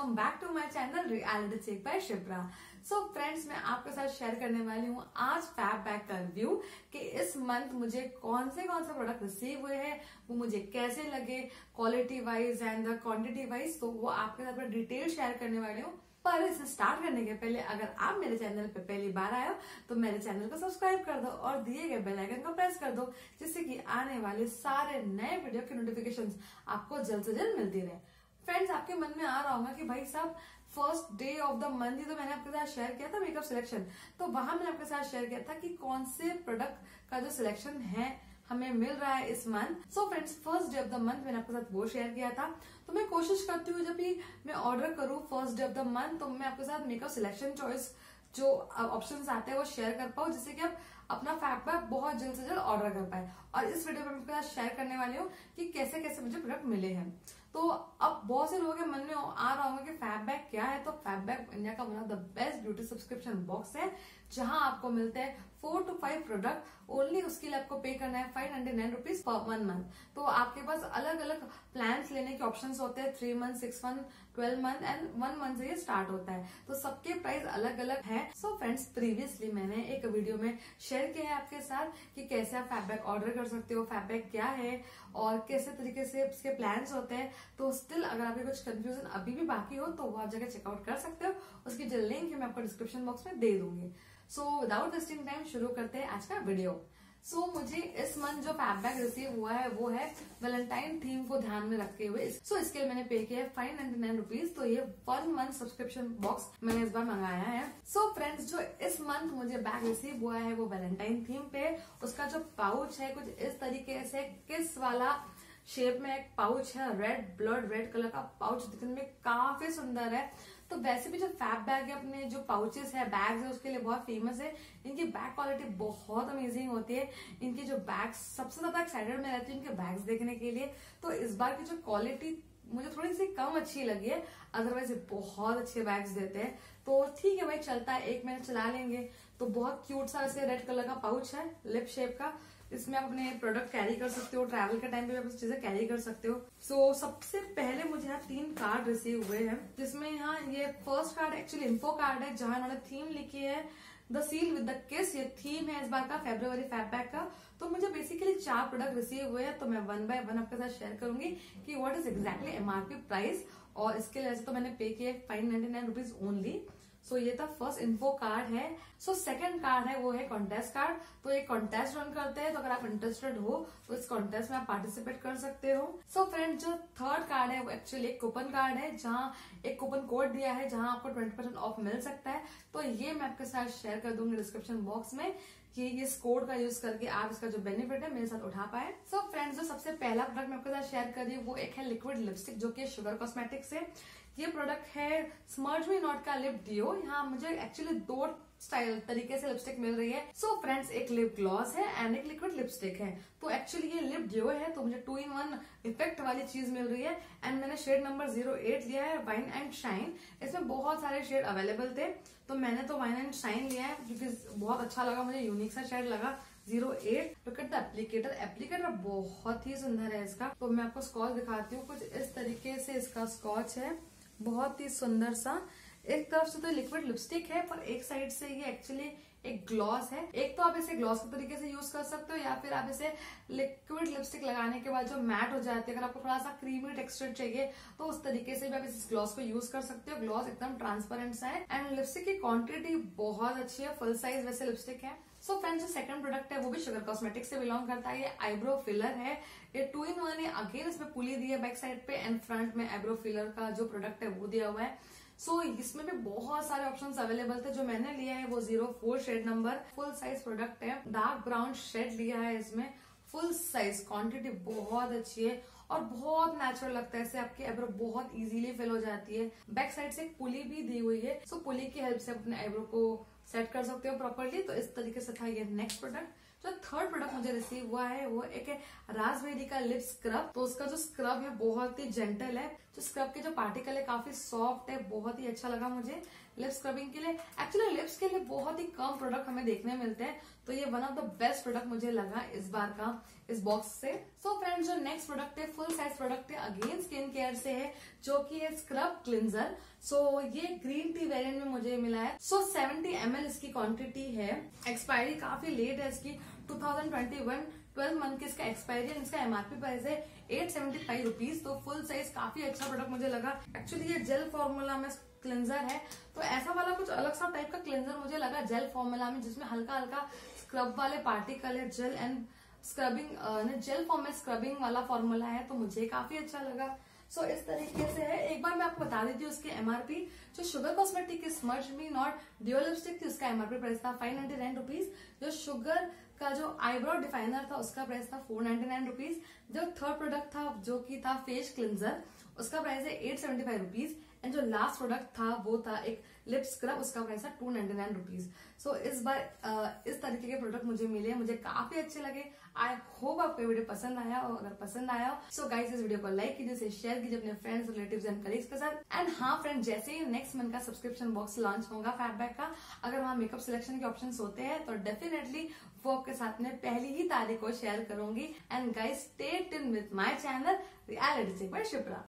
Welcome back to my channel reality check by Shipra so friends मैं आपके साथ share करने वाली हूँ आज फैब बैग का रिव्यू कि इस मंथ मुझे कौन से कौन से प्रोडक्ट रिसीव हुए हैं, वो मुझे कैसे लगे quality wise and the quantity wise तो वो आपके साथ डिटेल शेयर करने वाली हूँ। पर इसे स्टार्ट करने के पहले, अगर आप मेरे चैनल पर पहली बार आए हो तो मेरे चैनल को सब्सक्राइब कर दो और दिए गए बेल आइकन को प्रेस कर दो, जिससे कि आने वाले सारे नए वीडियो के नोटिफिकेशंस आपको जल्द से जल्द मिलती रहे। फ्रेंड्स आपके मन में आ रहा होगा कि भाई साहब first day of the month तो मैंने आपके साथ शेयर किया था मेकअप सिलेक्शन तो वहाँ मैंने आपके साथ शेयर किया था कि कौन से प्रोडक्ट का जो सिलेक्शन है हमें मिल रहा है इस month so friends first day of the month मैंने आपके साथ वो शेयर किया था। तो मैं कोशिश करती हूँ जब भी मैं ऑर्डर करूँ first day of the month तो मैं आपके साथ मेकअप सिलेक्शन चॉइस जो ऑप्शंस आते हैं वो शेयर कर पाऊँ, जिससे कि आप अपना फैक्ट बहुत जल्द से जल्द ऑर्डर कर पाए। और इस वीडियो मैं आपके साथ शेयर करने वाली हूँ कि कैसे कैसे मुझे प्रोडक्ट मिले हैं। तो बहुत से लोगों के मन में आ रहा होगा कि फैब बैग क्या है? तो फैब बैग इंडिया का one of the best beauty subscription box है, जहाँ आपको मिलते हैं four two five product only उसके लिए आपको पे करना है five hundred nine rupees per one month तो आपके पास अलग अलग प्लान लेने के ऑप्शन होते हैं three month six month twelve month and one month से ये स्टार्ट होता है. तो सबके प्राइस अलग अलग है. सो फ्रेंड्स प्रीवियसली मैंने एक वीडियो में शेयर किया है आपके साथ कि कैसे आप फैब्रिक ऑर्डर कर सकते हो फैब्रिक क्या है और कैसे तरीके से उसके प्लान होते हैं. तो स्टिल अगर आपके कुछ कंफ्यूजन अभी भी बाकी हो तो वो आप जगह चेकआउट कर सकते हो। उसकी जो लिंक है मैं आपको डिस्क्रिप्शन बॉक्स में दे दूँगी। सो विदाउट वेस्टिंग टाइम शुरू करते हैं आज का वीडियो सो so, मुझे इस मंथ जो फैब बैग रिसीव हुआ है वो है वेलेंटाइन थीम को ध्यान में रखते हुए। सो so, इसके लिए मैंने पे किया है फाइव नाइन्टी नाइन रुपीज़ तो ये वन मंथ सब्सक्रिप्शन बॉक्स मैंने इस बार मंगाया है। सो so, फ्रेंड्स जो इस मंथ मुझे बैग रिसीव हुआ है वो वेलेंटाइन थीम पे उसका जो पाउच है कुछ इस तरीके से किस वाला शेप में एक पाउच है रेड ब्लड रेड कलर का पाउच दिखने में काफ़ी सुंदर है। तो वैसे भी जो फैब बैग है, अपने जो पाउचेस है बैग्स है, उसके लिए बहुत फ़ेमस है। इनकी बैग क्वालिटी बहुत अमेजिंग होती है। इनके जो बैग्स सबसे ज़्यादा एक्साइटेड में रहती है इनके बैग्स देखने के लिए। तो इस बार की जो क्वालिटी मुझे थोड़ी सी कम अच्छी लगी है। अदरवाइज़ बहुत अच्छे बैग्स देते हैं। तो ठीक है भाई, चलता है, एक महीने चला लेंगे। तो बहुत क्यूट सा ऐसे रेड कलर का पाउच है लिप शेप का। इसमें आप अपने प्रोडक्ट कैरी कर सकते हो ट्रैवल के टाइम पे आप चीज़ें कैरी कर सकते हो। सो so, सबसे पहले मुझे यहाँ तीन कार्ड रिसीव हुए हैं जिसमें यहाँ ये first card actually info card है जहाँ इन्होंने थीम लिखी है द सील विद द किस ये थीम है इस बार का फेब्रुवरी फैब बैग का। तो मुझे बेसिकली चार प्रोडक्ट रिसीव हुए हैं तो मैं वन बाय वन आपके साथ शेयर करूँगी कि what is exactly MRP price और इसके लिए तो मैंने पे किया five ninety nine rupees only so so, ये था फ़र्स्ट इन्फो कार्ड है. सो सेकंड कार्ड है वो है कॉन्टेस्ट कार्ड तो एक कॉन्टेस्ट रन करते हैं तो अगर आप इंटरेस्टेड हो तो इस कॉन्टेस्ट में आप पार्टिसिपेट कर सकते हो. सो फ्रेंड जो थर्ड कार्ड है वो एक्चुअली एक कूपन कार्ड है जहाँ एक कूपन कोड दिया है जहाँ आपको ट्वेंटी परसेंट ऑफ़ मिल सकता है. तो ये मैं आपके साथ शेयर कर दूँगी डिस्क्रिप्शन बॉक्स में. कि इस कोड का यूज़ करके आप इसका जो बेनिफिट है मेरे साथ उठा पाए. सो so, फ्रेंड्स जो सबसे पहला प्रोडक्ट मैं आपके साथ शेयर कर रही हूँ वो एक है लिक्विड लिपस्टिक जो कि शुगर कॉस्मेटिक्स है. ये प्रोडक्ट है स्मर्ज मी नॉट का लिप डिओ यहाँ मुझे एक्चुअली दो स्टाइल तरीके से लिपस्टिक मिल रही है। सो so, फ्रेंड्स एक लिप ग्लॉस है एंड एक लिक्विड लिपस्टिक है। तो एक्चुअली ये लिप डिओ है तो मुझे टू इन वन इफ़ेक्ट वाली चीज़ मिल रही है। एंड मैंने शेड नंबर ज़ीरो एट लिया है वाइन एंड शाइन इसमें बहुत सारे शेड अवेलेबल थे। तो मैंने तो वाइन एंड शाइन लिया है क्योंकि बहुत अच्छा लगा मुझे यूनिक सा शेड लगा zero eight look at the applicator applicator बहुत ही सुंदर है इसका। तो मैं आपको स्कॉच दिखाती हूँ कुछ इस तरीके से इसका स्कॉच है। बहुत ही सुंदर सा एक तरफ़ से तो लिक्विड लिपस्टिक है, पर एक साइड से ये एक्चुअली एक ग्लॉस है। एक तो आप इसे ग्लॉस के तरीके से यूज़ कर सकते हो, या फिर आप इसे लिक्विड लिपस्टिक लगाने के बाद जो मैट हो जाती है, अगर आपको थोड़ा सा क्रीमी टेक्सचर चाहिए तो उस तरीके से भी आप इस ग्लॉस को यूज़ कर सकते हो। ग्लॉस एकदम ट्रांसपेरेंट सा है। एंड लिपस्टिक की क्वांटिटी बहुत अच्छी है फुल साइज़ वैसे लिपस्टिक है। सो so फ्रेंड्स जो सेकंड प्रोडक्ट है, वो भी शुगर कॉस्मेटिक से बिलोंग करता है। ये आईब्रो फिलर है। ये टू इन वन है अगेन इसमें पुली दी है बैक साइड पे एंड फ्रंट में आईब्रो फिलर का जो प्रोडक्ट है, वो दिया हुआ है। सो so, इसमें भी बहुत सारे ऑप्शंस अवेलेबल थे जो मैंने लिया है। वो zero four shade number full size product है। डार्क ब्राउन शेड लिया है इसमें। फुल साइज़ क्वांटिटी बहुत अच्छी है और बहुत नेचुरल लगता है। इससे आपकी आईब्रो बहुत इजीली फिल हो जाती है। बैक साइड से एक पुली भी दी हुई है। सो पुली की हेल्प से अपने आईब्रो को सेट कर सकते हो प्रॉपरली तो इस तरीके से था ये नेक्स्ट प्रोडक्ट जो थर्ड प्रोडक्ट मुझे रिसीव हुआ है, वो एक है का लिप स्क्रब तो उसका जो स्क्रब है, बहुत ही जेंटल है। जो स्क्रब के जो पार्टिकल है, काफ़ी सॉफ्ट है, बहुत ही अच्छा लगा मुझे। लिप स्क्रबिंग के लिए। एक्चुअली लिप्स के लिए बहुत ही कम प्रोडक्ट हमें देखने मिलते हैं। तो ये one of the best product मुझे लगा इस बार का इस बॉक्स से। सो so फ्रेंड्स जो नेक्स्ट प्रोडक्ट है फुल साइज़ प्रोडक्ट है अगेन स्किन केयर से है जो कि है स्क्रब क्लिनजर सो so, ये ग्रीन टी वेरिएंट में मुझे मिला है। सो सेवेंटी एम इसकी क्वांटिटी है। एक्सपायरी काफ़ी लेट है इसकी। 2021 ट्वेल्व मंथ की इसका एक्सपायरी है। इसका एमआरपी प्राइस है एट सेवेंटी फाइव रुपीज़ तो फुल साइज़ काफ़ी अच्छा प्रोडक्ट मुझे लगा। एक्चुअली ये जेल फॉर्मूला में क्लेंजर है। तो ऐसा वाला कुछ अलग सा टाइप का क्लेंजर मुझे लगा जेल फॉर्मूला में जिसमें हल्का हल्का स्क्रब वाले पार्टिकल है gel and scrubbing gel form में स्क्रबिंग वाला फॉर्मूला है तो मुझे काफ़ी अच्छा लगा। सो so, इस तरीके से है। एक बार मैं आपको बता देती हूँ उसके एमआरपी जो शुगर कॉस्मेटिक की smudge me not dual lipstick थी उसका एमआरपी प्राइस था फाइव नाइन्टी नाइन रुपीज़ जो शुगर का जो आईब्रो डिफाइनर था उसका प्राइस था फोर नाइन्टी नाइन रुपीज़ जो थर्ड प्रोडक्ट था जो कि था फेस क्लिनजर उसका प्राइस है eight seventy five rupees and जो लास्ट प्रोडक्ट था, वो था एक लिप स्क्रब उसका प्राइस था two ninety nine rupees so इस बार इस तरीके के प्रोडक्ट मुझे मिले मुझे काफ़ी अच्छे लगे। आई होप आपको वीडियो पसंद आया और अगर पसंद आया हो सो गाइस इस वीडियो को लाइक कीजिए शेयर कीजिए अपने फ्रेंड्स रिलेटिव एंड कलीग्स के साथ। एंड हाँ फ्रेंड जैसे ही नेक्स्ट मंथ का सब्सक्रिप्शन बॉक्स लॉन्च होगा फैटबैक का, अगर वहाँ मेकअप सिलेक्शन के ऑप्शन होते हैं तो डेफिनेटली वो आपके साथ में पहली ही तारीख को शेयर करूँगी। And guys stay tuned with my channel Reality से शिप्रा